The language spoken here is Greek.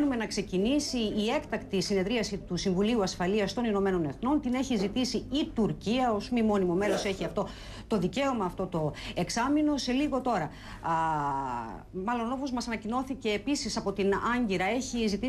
περιμένουμε να ξεκινήσει η έκτακτη συνεδρίαση του Συμβουλίου Ασφαλείας των Ηνωμένων Εθνών. Την έχει ζητήσει η Τουρκία, ως μη μόνιμο μέλος. έχει αυτό το δικαίωμα, αυτό το εξάμεινο. Σε λίγο τώρα, α, μάλλον όπω μας ανακοινώθηκε επίσης από την Άγκυρα, έχει ζητήσει